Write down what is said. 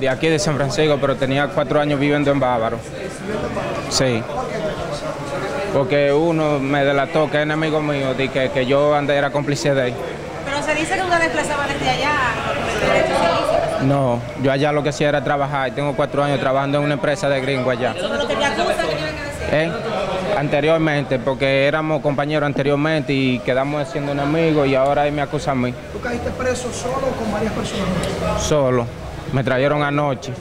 de aquí de San Francisco, pero tenía cuatro años viviendo en Bávaro. Sí. Porque uno me delató que es enemigo mío, de que, que yo andé, era cómplice de él. Pero se dice que usted desplazaba desde allá. No, yo allá lo que hacía era trabajar. Tengo cuatro años trabajando en una empresa de gringo allá. Que te acusan que. ¿Eh? Anteriormente, porque éramos compañeros anteriormente y quedamos siendo enemigos y ahora él me acusa a mí. ¿Tú caíste preso solo o con varias personas? Solo. Me trajeron anoche.